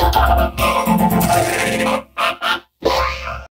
Shut up.